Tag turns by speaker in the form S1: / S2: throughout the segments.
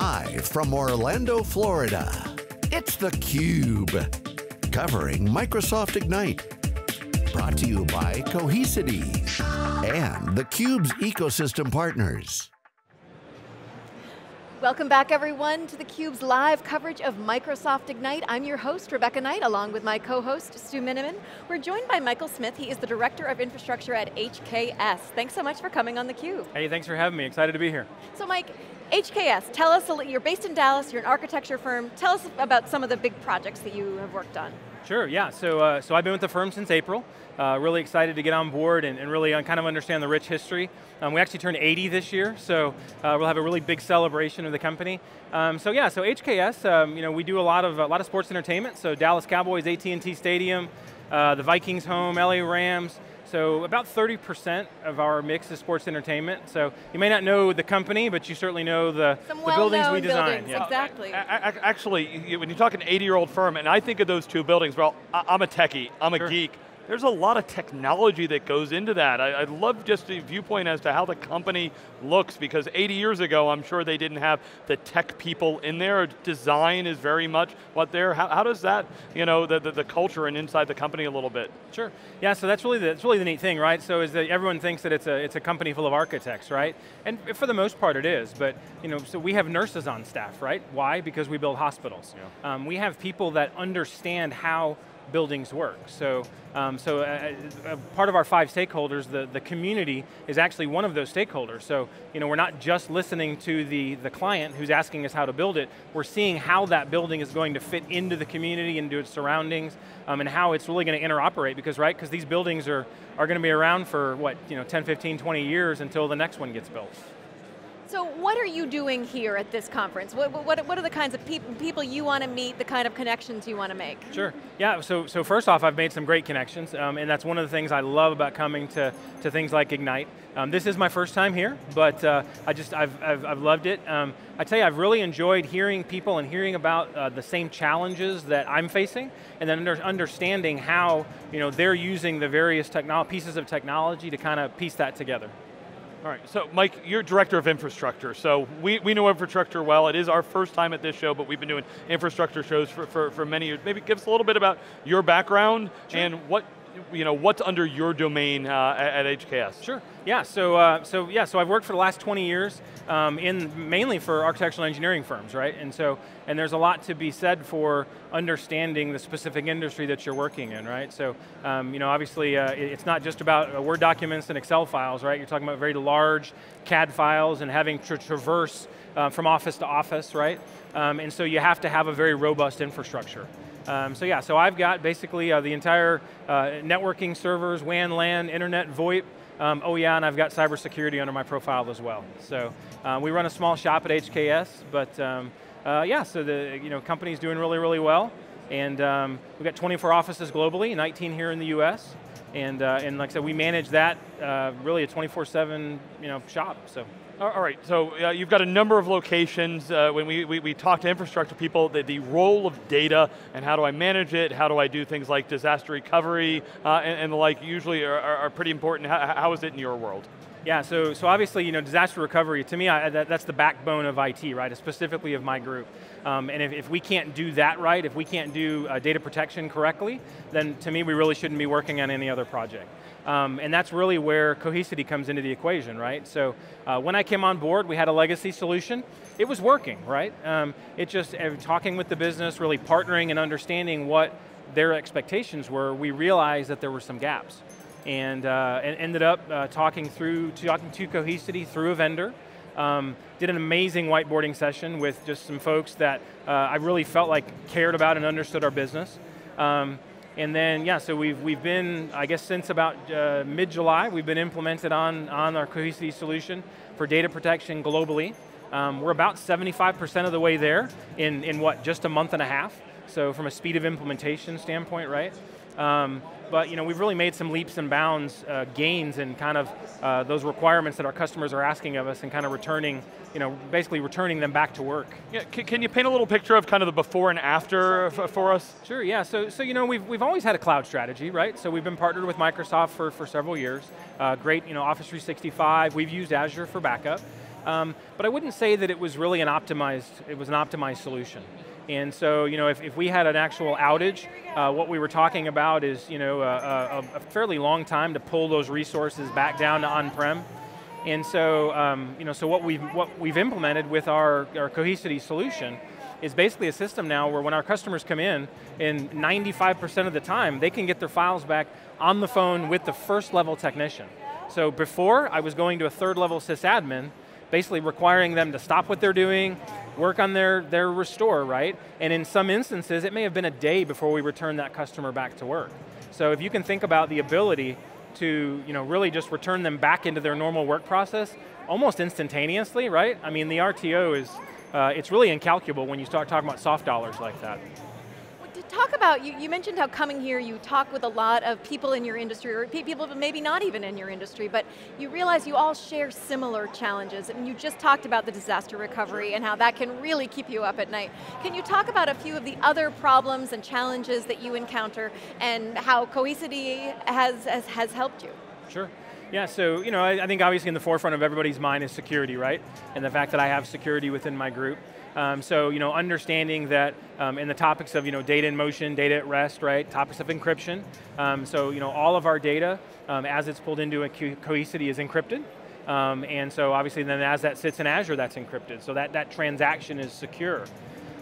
S1: Live from Orlando, Florida, it's theCUBE. Covering Microsoft Ignite. Brought to you by Cohesity and theCUBE's ecosystem partners.
S2: Welcome back everyone to theCUBE's live coverage of Microsoft Ignite. I'm your host, Rebecca Knight, along with my co-host, Stu Miniman. We're joined by Michael Smith, he is the Director of Infrastructure at HKS. Thanks so much for coming on theCUBE.
S3: Hey, thanks for having me, excited to be here.
S2: So Mike, HKS, tell us, you're based in Dallas, you're an architecture firm, tell us about some of the big projects that you have worked on.
S3: Sure, yeah, so, uh, so I've been with the firm since April. Uh, really excited to get on board and, and really kind of understand the rich history. Um, we actually turned 80 this year, so uh, we'll have a really big celebration of the company. Um, so yeah, so HKS, um, you know, we do a lot of a lot of sports entertainment. So Dallas Cowboys, AT&T Stadium, uh, the Vikings home, LA Rams. So about 30% of our mix is sports entertainment. So you may not know the company, but you certainly know the, the buildings we design.
S2: Buildings, yeah. Exactly.
S4: Actually, when you talk an 80-year-old firm, and I think of those two buildings, well, I'm a techie, I'm a sure. geek there's a lot of technology that goes into that. I, would love just a viewpoint as to how the company looks because 80 years ago, I'm sure they didn't have the tech people in there. Design is very much what they're, how, how does that, you know, the, the, the, culture and inside the company a little bit?
S3: Sure, yeah, so that's really the, that's really the neat thing, right? So is that everyone thinks that it's a, it's a company full of architects, right? And for the most part it is, but you know, so we have nurses on staff, right? Why? Because we build hospitals. Yeah. Um, we have people that understand how buildings work. So, um, so uh, uh, part of our five stakeholders, the, the community is actually one of those stakeholders. So, you know, we're not just listening to the, the client who's asking us how to build it, we're seeing how that building is going to fit into the community, into its surroundings, um, and how it's really going to interoperate, because, right, because these buildings are, are going to be around for, what, you know, 10, 15, 20 years until the next one gets built.
S2: So what are you doing here at this conference? What, what, what are the kinds of pe people you want to meet, the kind of connections you want to make?
S3: Sure, yeah, so, so first off, I've made some great connections, um, and that's one of the things I love about coming to, to things like Ignite. Um, this is my first time here, but uh, I just, I've, I've, I've loved it. Um, I tell you, I've really enjoyed hearing people and hearing about uh, the same challenges that I'm facing, and then under understanding how you know, they're using the various pieces of technology to kind of piece that together.
S4: All right, so Mike, you're Director of Infrastructure, so we, we know infrastructure well. It is our first time at this show, but we've been doing infrastructure shows for, for, for many years. Maybe give us a little bit about your background sure. and what you know, what's under your domain uh, at, at, HKS?
S3: Sure, yeah, so, uh, so, yeah, so I've worked for the last 20 years um, in mainly for architectural engineering firms, right? And so, and there's a lot to be said for understanding the specific industry that you're working in, right? So, um, you know, obviously uh, it's not just about uh, Word documents and Excel files, right? You're talking about very large CAD files and having to traverse uh, from office to office, right? Um, and so you have to have a very robust infrastructure. Um, so yeah, so I've got basically uh, the entire uh, networking servers, WAN, LAN, internet, VoIP, um, oh yeah, and I've got cybersecurity under my profile as well. So uh, we run a small shop at HKS, but um, uh, yeah, so the you know, company's doing really, really well. And um, we've got 24 offices globally, 19 here in the US. And, uh, and like I said, we manage that uh, really a 24-7 you know, shop, so.
S4: All right, so uh, you've got a number of locations. Uh, when we, we, we, talk to infrastructure people, the, the role of data and how do I manage it, how do I do things like disaster recovery uh, and, and, the like usually are, are pretty important. How, how is it in your world?
S3: Yeah, so, so obviously, you know, disaster recovery, to me, I, that, that's the backbone of IT, right, specifically of my group. Um, and if, if, we can't do that right, if we can't do uh, data protection correctly, then to me, we really shouldn't be working on any other project. Um, and that's really where Cohesity comes into the equation, right? So uh, when I came on board, we had a legacy solution. It was working, right? Um, it just, uh, talking with the business, really partnering and understanding what their expectations were, we realized that there were some gaps. And, uh, and ended up uh, talking through, talking to Cohesity through a vendor, um, did an amazing whiteboarding session with just some folks that uh, I really felt like cared about and understood our business. Um, and then, yeah, so we've, we've been, I guess since about uh, mid-July, we've been implemented on, on our Cohesity solution for data protection globally. Um, we're about 75% of the way there in, in what, just a month and a half. So from a speed of implementation standpoint, right? Um, but you know, we've really made some leaps and bounds, uh, gains in kind of uh, those requirements that our customers are asking of us and kind of returning, you know, basically returning them back to work.
S4: Yeah, can you paint a little picture of kind of the before and after for us?
S3: Sure, yeah, so, so you know, we've, we've always had a cloud strategy, right? So we've been partnered with Microsoft for, for several years. Uh, great, you know, Office 365, we've used Azure for backup. Um, but I wouldn't say that it was really an optimized, it was an optimized solution. And so, you know, if, if we had an actual outage, uh, what we were talking about is, you know, a, a, a, fairly long time to pull those resources back down to on-prem. And so, um, you know, so what we've, what we've implemented with our, our Cohesity solution is basically a system now where when our customers come in, in 95% of the time, they can get their files back on the phone with the first level technician. So before, I was going to a third level sysadmin, basically requiring them to stop what they're doing, work on their, their restore, right? And in some instances, it may have been a day before we return that customer back to work. So if you can think about the ability to you know, really just return them back into their normal work process almost instantaneously, right? I mean, the RTO is, uh, it's really incalculable when you start talking about soft dollars like that
S2: talk about, you, you mentioned how coming here you talk with a lot of people in your industry, or people maybe not even in your industry, but you realize you all share similar challenges, and you just talked about the disaster recovery and how that can really keep you up at night. Can you talk about a few of the other problems and challenges that you encounter, and how Cohesity has, has, has helped you?
S3: Sure. Yeah, so you know, I, I, think obviously in the forefront of everybody's mind is security, right? And the fact that I have security within my group. Um, so you know, understanding that um, in the topics of you know data in motion, data at rest, right? Topics of encryption. Um, so you know, all of our data um, as it's pulled into a Cohesity is encrypted. Um, and so obviously then as that sits in Azure, that's encrypted. So that, that transaction is secure.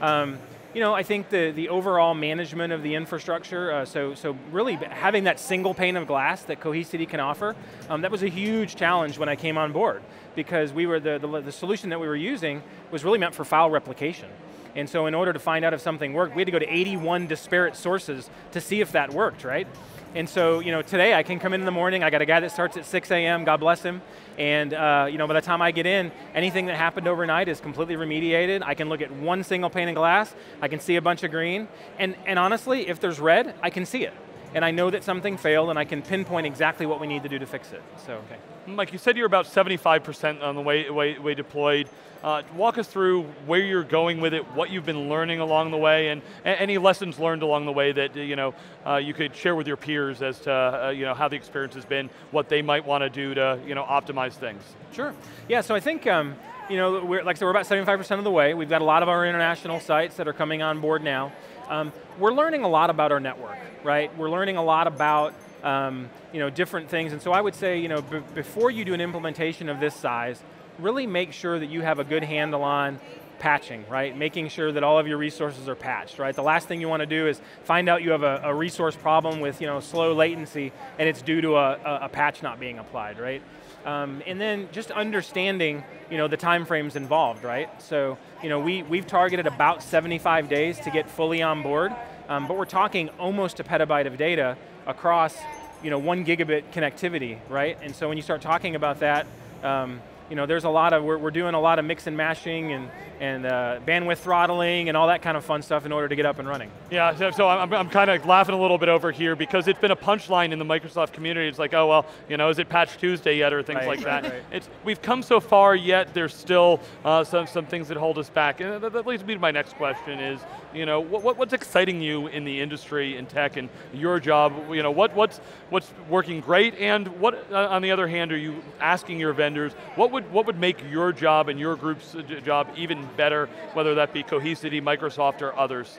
S3: Um, you know, I think the, the overall management of the infrastructure, uh, so, so really having that single pane of glass that Cohesity can offer, um, that was a huge challenge when I came on board because we were the, the, the solution that we were using was really meant for file replication. And so in order to find out if something worked, we had to go to 81 disparate sources to see if that worked, right? And so, you know, today I can come in in the morning, I got a guy that starts at 6 a.m., God bless him, and uh, you know, by the time I get in, anything that happened overnight is completely remediated. I can look at one single pane of glass, I can see a bunch of green, and, and honestly, if there's red, I can see it. And I know that something failed, and I can pinpoint exactly what we need to do to fix it, so. Okay.
S4: Mike, you said you're about 75% on the way, way, way deployed. Uh, walk us through where you're going with it, what you've been learning along the way, and any lessons learned along the way that you know uh, you could share with your peers as to uh, you know how the experience has been, what they might want to do to you know optimize things.
S3: Sure. Yeah. So I think. Um, you know, we're, like I said, we're about 75% of the way. We've got a lot of our international sites that are coming on board now. Um, we're learning a lot about our network, right? We're learning a lot about um, you know, different things, and so I would say, you know, before you do an implementation of this size, really make sure that you have a good handle on patching, right? Making sure that all of your resources are patched, right? The last thing you want to do is find out you have a, a resource problem with you know, slow latency and it's due to a, a, a patch not being applied, right? Um, and then just understanding you know, the time frames involved, right? So you know, we, we've targeted about 75 days to get fully on board, um, but we're talking almost a petabyte of data across you know, one gigabit connectivity, right? And so when you start talking about that, um, you know, there's a lot of, we're, we're doing a lot of mix and mashing and, and uh, bandwidth throttling and all that kind of fun stuff in order to get up and running.
S4: Yeah, so, so I'm, I'm kind of laughing a little bit over here because it's been a punchline in the Microsoft community. It's like, oh, well, you know, is it patch Tuesday yet or things right, like that. Right. It's, we've come so far yet, there's still uh, some, some things that hold us back. And that, that leads me to my next question is, you know, what, what's exciting you in the industry, in tech, and your job? You know, what, what's, what's working great, and what, uh, on the other hand, are you asking your vendors, what would, what would make your job and your group's job even better, whether that be Cohesity, Microsoft, or others?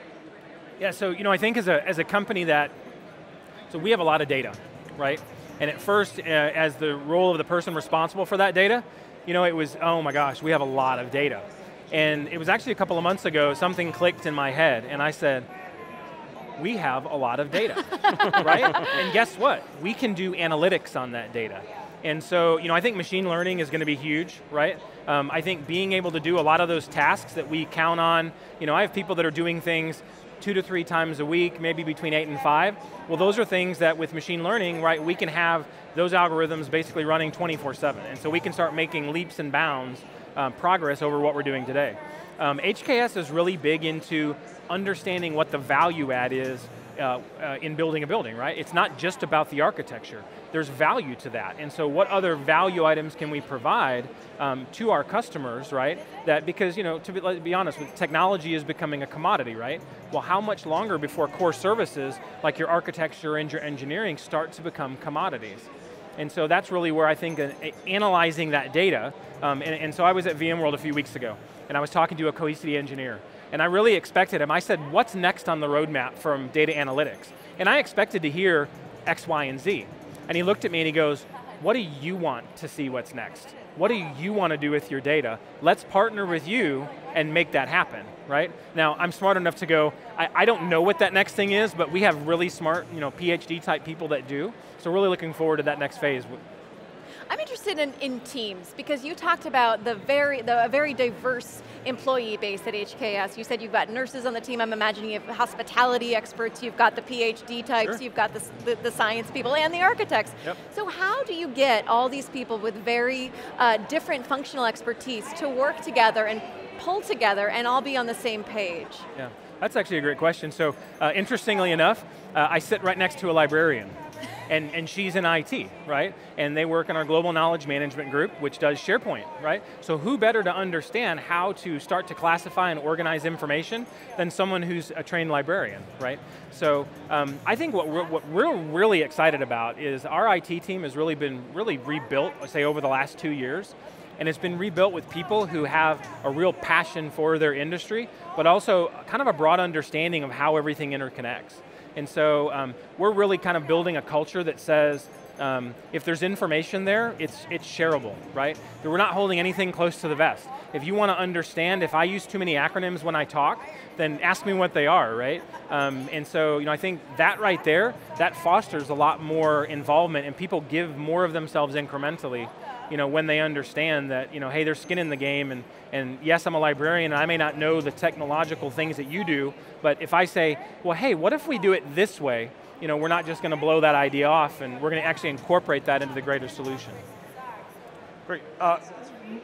S3: Yeah, so you know, I think as a, as a company that, so we have a lot of data, right? And at first, uh, as the role of the person responsible for that data, you know, it was, oh my gosh, we have a lot of data. And it was actually a couple of months ago, something clicked in my head, and I said, we have a lot of data, right? And guess what? We can do analytics on that data. And so, you know, I think machine learning is going to be huge, right? Um, I think being able to do a lot of those tasks that we count on, you know, I have people that are doing things two to three times a week, maybe between eight and five. Well, those are things that with machine learning, right, we can have those algorithms basically running 24-7. And so we can start making leaps and bounds um, progress over what we're doing today. Um, HKS is really big into understanding what the value add is uh, uh, in building a building, right? It's not just about the architecture. There's value to that. And so what other value items can we provide um, to our customers, right? That because, you know, to be, be honest, technology is becoming a commodity, right? Well, how much longer before core services, like your architecture and your engineering, start to become commodities? And so that's really where I think uh, analyzing that data, um, and, and so I was at VMworld a few weeks ago, and I was talking to a Cohesity engineer, and I really expected him, I said, what's next on the roadmap from data analytics? And I expected to hear X, Y, and Z. And he looked at me and he goes, what do you want to see what's next? What do you want to do with your data? Let's partner with you and make that happen, right? Now, I'm smart enough to go, I, I don't know what that next thing is, but we have really smart, you know, PhD type people that do. So we're really looking forward to that next phase.
S2: I'm interested in, in teams because you talked about the very, the very diverse employee base at HKS. You said you've got nurses on the team. I'm imagining you have hospitality experts. You've got the PhD types.
S3: Sure.
S2: You've got the, the, the, science people and the architects.
S3: Yep.
S2: So how do you get all these people with very uh, different functional expertise to work together and pull together and all be on the same page?
S3: Yeah, that's actually a great question. So uh, interestingly enough, uh, I sit right next to a librarian and, and she's in IT, right? And they work in our global knowledge management group, which does SharePoint, right? So who better to understand how to start to classify and organize information than someone who's a trained librarian, right? So um, I think what we're, what we're really excited about is our IT team has really been really rebuilt, say over the last two years, and it's been rebuilt with people who have a real passion for their industry, but also kind of a broad understanding of how everything interconnects. And so um, we're really kind of building a culture that says, um, if there's information there, it's, it's shareable, right? We're not holding anything close to the vest. If you want to understand, if I use too many acronyms when I talk, then ask me what they are, right? Um, and so, you know, I think that right there, that fosters a lot more involvement and people give more of themselves incrementally you know, when they understand that, you know, hey, there's skin in the game, and, and yes, I'm a librarian, and I may not know the technological things that you do, but if I say, well, hey, what if we do it this way, you know, we're not just going to blow that idea off, and we're going to actually incorporate that into the greater solution.
S4: Great. Uh,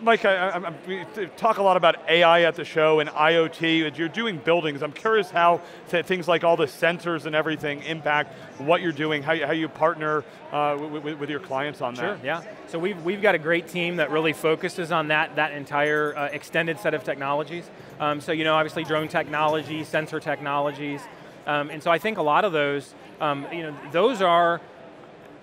S4: Mike, I, I, we talk a lot about AI at the show and IoT. You're doing buildings. I'm curious how things like all the sensors and everything impact what you're doing, how you, how you partner uh, with, with, your clients on that.
S3: Sure, yeah. So we've, we've got a great team that really focuses on that, that entire uh, extended set of technologies. Um, so you know, obviously drone technology, sensor technologies, um, and so I think a lot of those, um, you know, those are,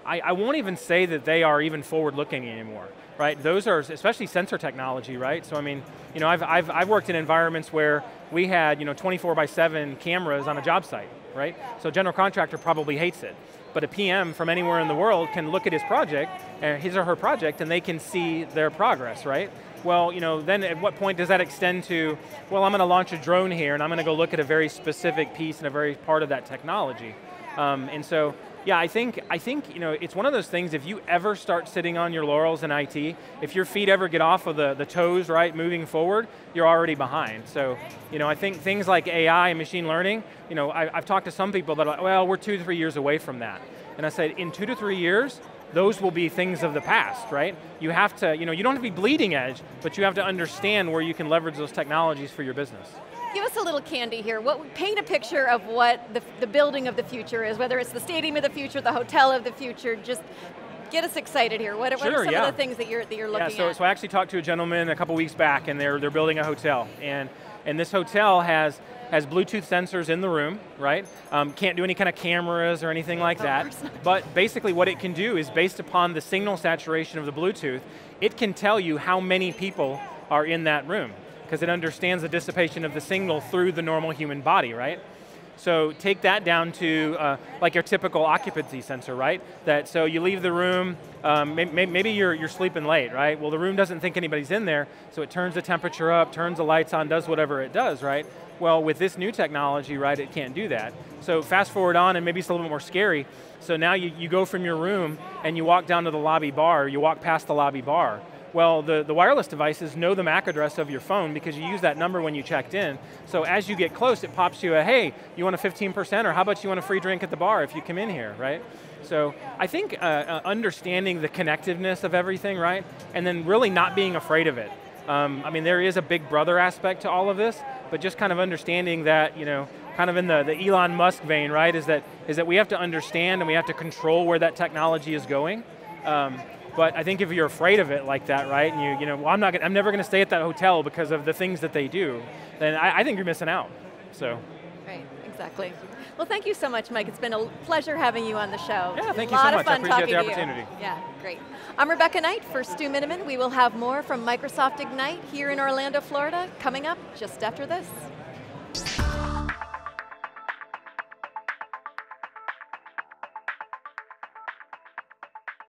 S3: I, I won't even say that they are even forward-looking anymore right? Those are, especially sensor technology, right? So I mean, you know, I've, I've, I've worked in environments where we had, you know, 24 by 7 cameras on a job site, right? So general contractor probably hates it. But a PM from anywhere in the world can look at his project, uh, his or her project, and they can see their progress, right? Well, you know, then at what point does that extend to, well, I'm going to launch a drone here and I'm going to go look at a very specific piece and a very part of that technology. Um, and so yeah, I think, I think you know, it's one of those things, if you ever start sitting on your laurels in IT, if your feet ever get off of the, the toes, right, moving forward, you're already behind. So, you know, I think things like AI and machine learning, you know, I, have talked to some people that are like, well, we're two to three years away from that. And I said, in two to three years, those will be things of the past, right? You have to, you know, you don't have to be bleeding edge, but you have to understand where you can leverage those technologies for your business.
S2: Give us a little candy here. What, paint a picture of what the, the building of the future is, whether it's the stadium of the future, the hotel of the future, just get us excited here. What,
S3: sure,
S2: what are some
S3: yeah.
S2: of the things that you're, that you're looking
S3: yeah, so,
S2: at?
S3: So I actually talked to a gentleman a couple weeks back and they're, they're building a hotel. And, and this hotel has, has Bluetooth sensors in the room, right? Um, can't do any kind of cameras or anything like that. But basically what it can do is based upon the signal saturation of the Bluetooth, it can tell you how many people are in that room because it understands the dissipation of the signal through the normal human body, right? So take that down to uh, like your typical occupancy sensor, right? That so you leave the room, um, maybe, maybe you're, you're sleeping late, right? Well, the room doesn't think anybody's in there, so it turns the temperature up, turns the lights on, does whatever it does, right? Well, with this new technology, right, it can't do that. So fast forward on, and maybe it's a little bit more scary. So now you, you go from your room and you walk down to the lobby bar, you walk past the lobby bar. Well, the, the wireless devices know the MAC address of your phone because you use that number when you checked in. So as you get close, it pops you a, hey, you want a 15% or how about you want a free drink at the bar if you come in here, right? So I think uh, uh, understanding the connectiveness of everything, right? And then really not being afraid of it. Um, I mean, there is a big brother aspect to all of this, but just kind of understanding that, you know, kind of in the, the Elon Musk vein, right, is that, is that we have to understand and we have to control where that technology is going. Um, but I think if you're afraid of it like that, right, and you, you know, well, I'm not, gonna, I'm never going to stay at that hotel because of the things that they do, then I, I think you're missing out. So.
S2: Right Exactly. Well, thank you so much, Mike. It's been a pleasure having you on the show.
S3: Yeah, thank
S2: a
S3: you so
S2: lot
S3: much.
S2: Of fun
S3: I appreciate
S2: talking
S3: the
S2: to you.
S3: opportunity.
S2: Yeah, great. I'm Rebecca Knight for Stu Miniman. We will have more from Microsoft Ignite here in Orlando, Florida, coming up just after this.